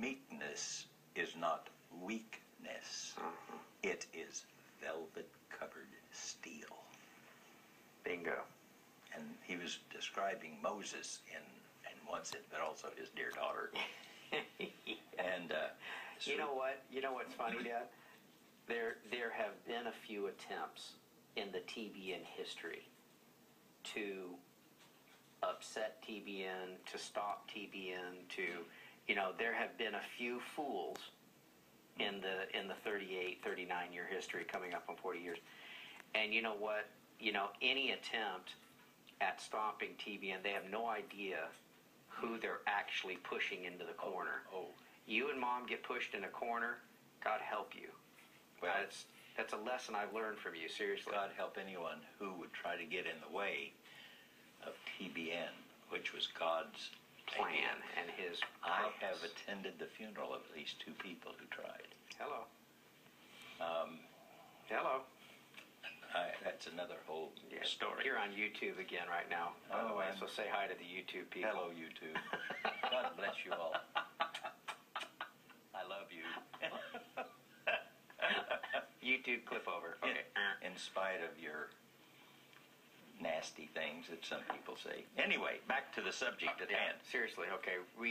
meekness is not weakness. It is velvet covered steel. Bingo. And he was describing Moses in, in one sense, but also his dear daughter. And uh, You know what? You know what's funny, Dad? There, there have been a few attempts in the TBN history to upset TBN, to stop TBN, to, you know, there have been a few fools in the in the 38, 39 year history coming up on 40 years. And you know what? You know, any attempt at stopping TBN, they have no idea who they're actually pushing into the corner. Oh, oh, You and mom get pushed in a corner, God help you. Well- that's that's a lesson I've learned from you. Seriously. God help anyone who would try to get in the way of TBN, which was God's plan idea. and his. Attended the funeral of at least two people who tried. Hello. Um, Hello. I, that's another whole Yeah, story. You're on YouTube again right now. By the Oh, way, I'm- so say hi to the YouTube people. Hello, YouTube. God bless you all. I love you. YouTube clip over. In, Okay. in spite of your nasty things that some people say. Anyway, back to the subject at Yeah, hand. seriously. Okay. We